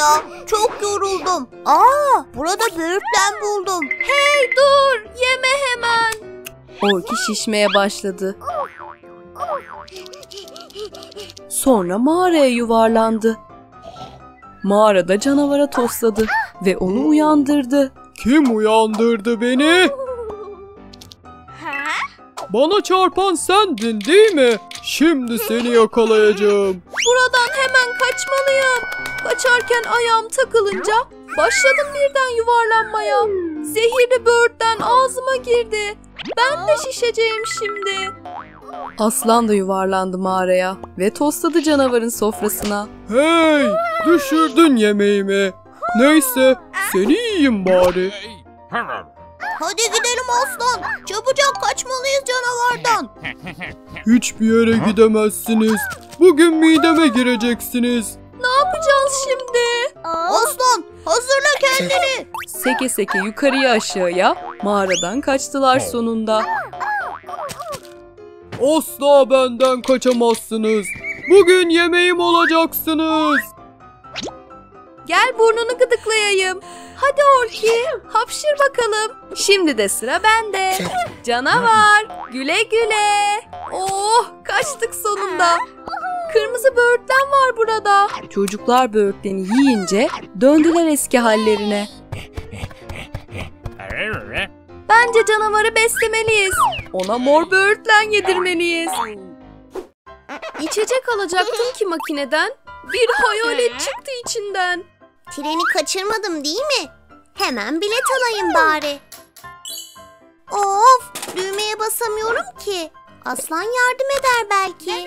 ya. Çok yoruldum. Aa, burada böğürtlen buldum. Hey dur yeme hemen. Orki şişmeye başladı. Sonra mağaraya yuvarlandı. Mağarada canavara tosladı ve onu uyandırdı. Kim uyandırdı beni? Bana çarpan sendin değil mi? Şimdi seni yakalayacağım. Buradan hemen kaçmalıyım. Kaçarken ayağım takılınca başladım birden yuvarlanmaya. Zehirli böğürtlen ağzıma girdi. Ben de şişeceğim şimdi. Aslan da yuvarlandı mağaraya ve tosladı canavarın sofrasına. Hey, düşürdün yemeğimi. Neyse, seni yiyeyim bari. Hadi gidelim aslan. Çabucak kaçmalıyız canavardan. Hiçbir yere gidemezsiniz. Bugün mideme gireceksiniz. Ne yapacağız şimdi? Aslan hazırla kendini. Seke seke yukarıya aşağıya mağaradan kaçtılar sonunda. Asla benden kaçamazsınız. Bugün yemeğim olacaksınız. Gel burnunu gıdıklayayım. Hadi Orki, hapşır bakalım. Şimdi de sıra bende. Canavar, güle güle. Oh, kaçtık sonunda. Kırmızı böğürtlen var burada. Çocuklar böğürtleni yiyince döndüler eski hallerine. Bence canavarı beslemeliyiz. Ona mor böğürtlen yedirmeliyiz. İçecek alacaktım ki makineden. Bir hayalet çıktı içinden. Treni kaçırmadım değil mi? Hemen bilet alayım bari. Of düğmeye basamıyorum ki. Aslan yardım eder belki.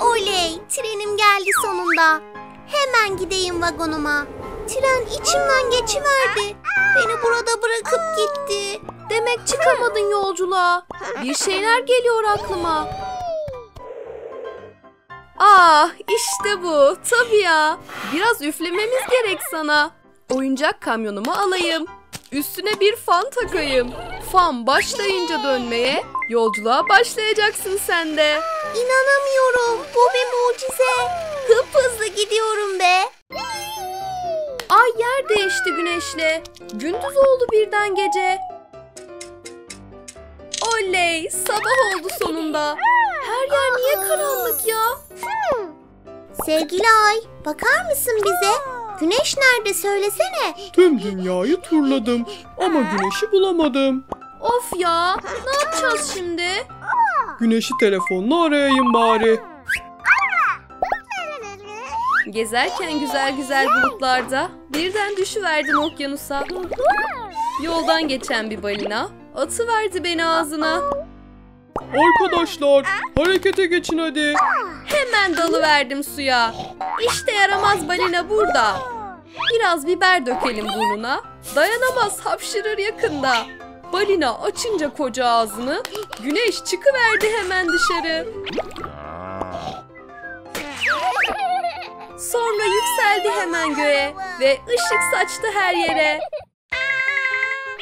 Oley trenim geldi sonunda. Hemen gideyim vagonuma. Tren içimden geçiverdi. Beni burada bırakıp gitti. Demek çıkamadın yolculuğa. Bir şeyler geliyor aklıma. Ah işte bu. Tabii ya. Biraz üflememiz gerek sana. Oyuncak kamyonumu alayım. Üstüne bir fan takayım. Fan başlayınca dönmeye, yolculuğa başlayacaksın sen de. İnanamıyorum. Bu bir mucize. Hıp hızlı gidiyorum be. Ay yer değişti güneşle. Gündüz oldu birden gece. Oley, sabah oldu sonunda. Her yer niye karanlık ya? Sevgili Ay, bakar mısın bize? Güneş nerede söylesene. Tüm dünyayı turladım ama güneşi bulamadım. Of ya, ne yapacağız şimdi? Güneşi telefonla arayayım bari. Gezerken güzel güzel bulutlarda birden düşüverdim okyanusa. Yoldan geçen bir balina atıverdi beni ağzına. Arkadaşlar, harekete geçin hadi. Hemen dalıverdim suya. İşte yaramaz balina burada. Biraz biber dökelim burnuna. Dayanamaz hapşırır yakında. Balina açınca koca ağzını güneş çıkıverdi hemen dışarı. Sonra yükseldi hemen göğe ve ışık saçtı her yere.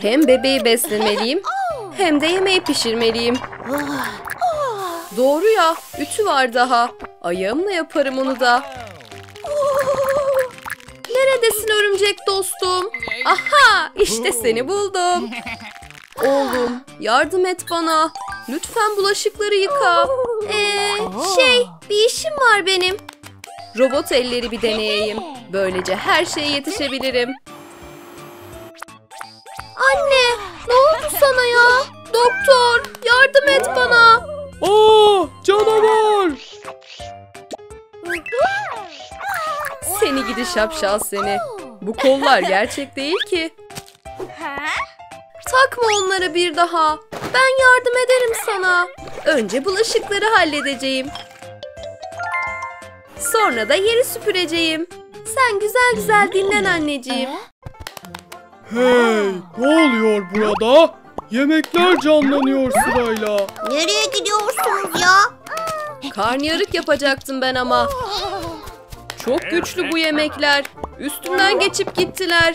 Hem bebeği beslemeliyim hem de yemeği pişirmeliyim. Doğru ya, ütü var daha. Ayağımla yaparım onu da. Neredesin örümcek dostum? Aha, işte seni buldum. Oğlum, yardım et bana. Lütfen bulaşıkları yıka. Ee, şey, bir işim var benim. Robot elleri bir deneyeyim. Böylece her şeye yetişebilirim. Anne, ne oldu sana ya? Doktor, yardım et bana. Aa, canavar! Seni gidi şapşal seni. Bu kollar gerçek değil ki. Takma onları bir daha. Ben yardım ederim sana. Önce bulaşıkları halledeceğim. Sonra da yeri süpüreceğim. Sen güzel güzel dinlen anneciğim. Hey, ne oluyor burada? Yemekler canlanıyor sırayla. Nereye gidiyorsunuz ya? Karnıyarık yapacaktım ben ama. Çok güçlü bu yemekler. Üstümden geçip gittiler.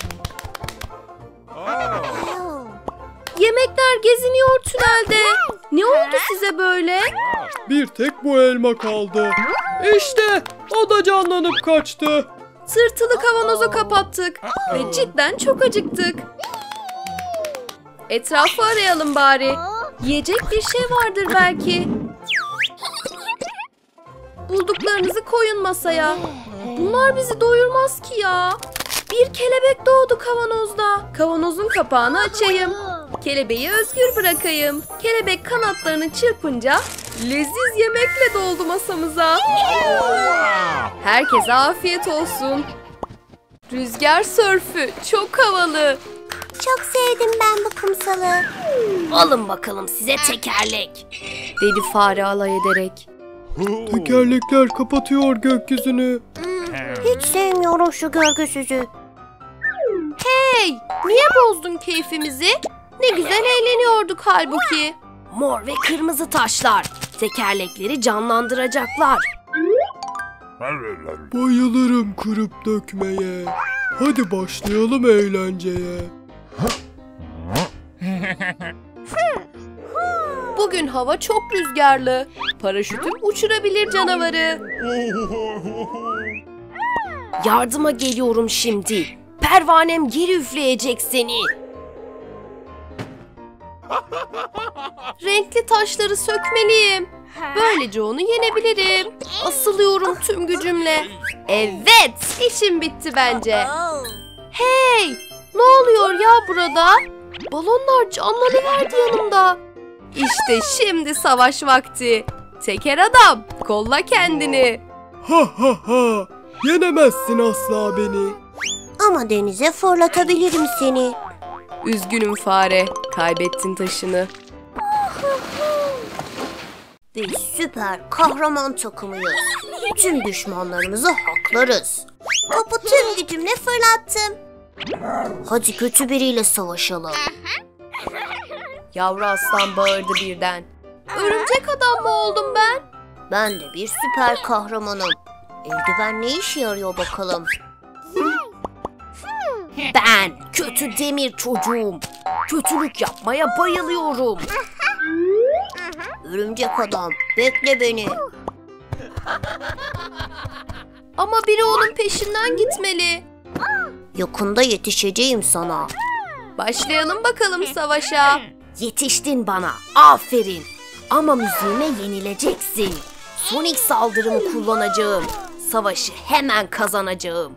Yemekler geziniyor tünelde. Ne oldu size böyle? Bir tek bu elma kaldı. İşte o da canlanıp kaçtı. Tırtılı kavanozu kapattık ve cidden çok acıktık. Etrafı arayalım bari. Yiyecek bir şey vardır belki. Bulduklarınızı koyun masaya. Bunlar bizi doyurmaz ki ya. Bir kelebek doğdu kavanozda. Kavanozun kapağını açayım. Kelebeği özgür bırakayım. Kelebek kanatlarını çırpınca leziz yemekle doldu masamıza. Herkese afiyet olsun. Rüzgar sörfü çok havalı. Çok sevdim ben bu kumsalı. Alın bakalım size tekerlek. Dedi fare alay ederek. Tekerlekler kapatıyor gökyüzünü. Hiç sevmiyorum şu görgüsüzü. Hey, niye bozdun keyfimizi? Ne güzel eğleniyorduk halbuki. Mor ve kırmızı taşlar tekerlekleri canlandıracaklar. Bayılırım kırıp dökmeye. Hadi başlayalım eğlenceye. Bugün hava çok rüzgarlı. Paraşütüm uçurabilir canavarı. Yardıma geliyorum şimdi. Pervanem geri üfleyecek seni. Renkli taşları sökmeliyim. Böylece onu yenebilirim. Asılıyorum tüm gücümle. Evet, işim bitti bence. Hey, ne oluyor ya burada? Balonlar canlanıverdi yanımda. İşte şimdi savaş vakti. Teker adam, kolla kendini. Ha ha ha. Yenemezsin asla beni. Ama denize fırlatabilirim seni. Üzgünüm fare, kaybettin taşını. Biz süper kahraman takımıyız. Tüm düşmanlarımızı haklarız. Topu tüm gücümle fırlattım. Hadi kötü biriyle savaşalım. Yavru aslan bağırdı birden. Örümcek adam mı oldum ben? Ben de bir süper kahramanım. Eldiven ne işe yarıyor bakalım? Ben kötü demir çocuğum. Kötülük yapmaya bayılıyorum. Örümcek adam bekle beni. Ama biri onun peşinden gitmeli. Yakında yetişeceğim sana. Başlayalım bakalım savaşa. Yetiştin bana. Aferin. Ama müziğime yenileceksin. Sonic saldırımı kullanacağım. Savaşı hemen kazanacağım.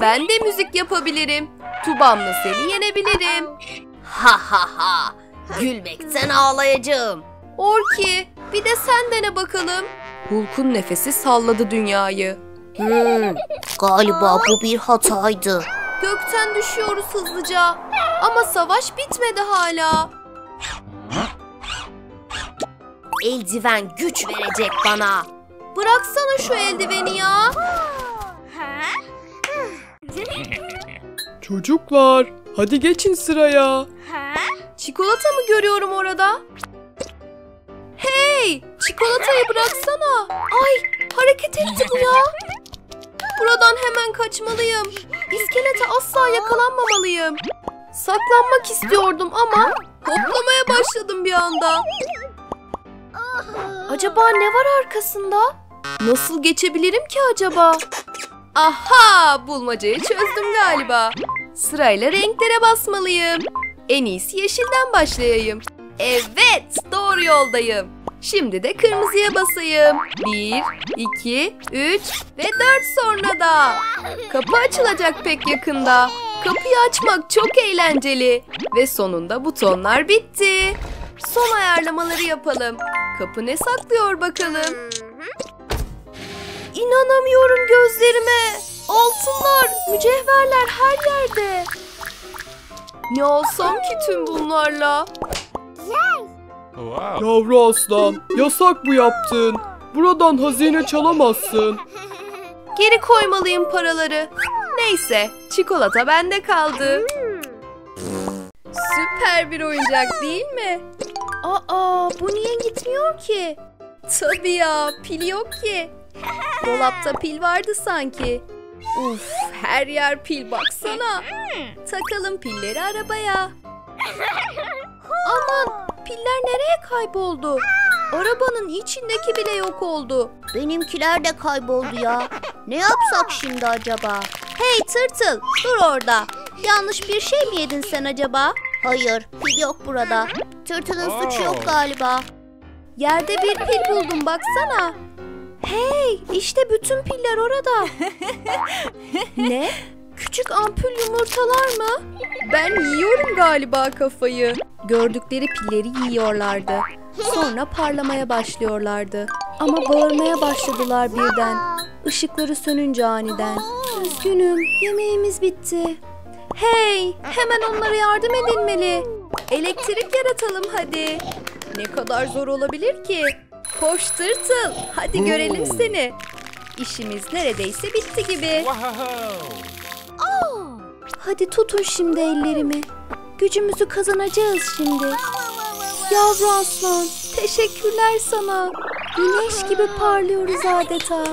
Ben de müzik yapabilirim. Tubamla seni yenebilirim. Ha ha ha. Gülmekten ağlayacağım. Orki, bir de sen dene bakalım. Hulk'un nefesi salladı dünyayı. Hmm, galiba bu bir hataydı. Gökten düşüyoruz hızlıca. Ama savaş bitmedi hala. Eldiven güç verecek bana. Bıraksana şu eldiveni ya. Çocuklar hadi geçin sıraya. Çikolata mı görüyorum orada? Hey! Çikolatayı bıraksana. Ay! Hareket etti bu ya. Buradan hemen kaçmalıyım. İskelete asla yakalanmamalıyım. Saklanmak istiyordum ama hoplamaya başladım bir anda. Acaba ne var arkasında? Nasıl geçebilirim ki acaba? Aha! Bulmacayı çözdüm galiba. Sırayla renklere basmalıyım. En iyisi yeşilden başlayayım. Evet, doğru yoldayım. Şimdi de kırmızıya basayım. Bir, iki, üç ve dört sonra da. Kapı açılacak pek yakında. Kapıyı açmak çok eğlenceli. Ve sonunda butonlar bitti. Son ayarlamaları yapalım. Kapı ne saklıyor bakalım? İnanamıyorum gözlerime. Altınlar, mücevherler her yerde. Ne olsam ki tüm bunlarla? Yavru aslan yasak bu yaptın. Buradan hazine çalamazsın. Geri koymalıyım paraları. Neyse, çikolata bende kaldı. Süper bir oyuncak değil mi? Aa, bu niye gitmiyor ki? Tabii ya, pil yok ki. Dolapta pil vardı sanki. Uf, her yer pil baksana. Takalım pilleri arabaya. Aman, piller nereye kayboldu? Arabanın içindeki bile yok oldu. Benimkiler de kayboldu ya. Ne yapsak şimdi acaba? Hey tırtıl dur orada. Yanlış bir şey mi yedin sen acaba? Hayır pil yok burada. Tırtılın suçu yok galiba. Yerde bir pil buldum baksana. Hey işte bütün piller orada. ne? Küçük ampul yumurtalar mı? Ben yiyorum galiba kafayı. Gördükleri pilleri yiyorlardı. Sonra parlamaya başlıyorlardı. Ama bağırmaya başladılar birden. Işıkları sönünce aniden. Üzgünüm, yemeğimiz bitti. Hey, hemen onlara yardım edilmeli. Elektrik yaratalım hadi. Ne kadar zor olabilir ki? Koş tırtıl, hadi görelim seni. İşimiz neredeyse bitti gibi. Hadi tutun şimdi ellerimi. Gücümüzü kazanacağız şimdi. Yavru aslan, teşekkürler sana. Güneş gibi parlıyoruz adeta.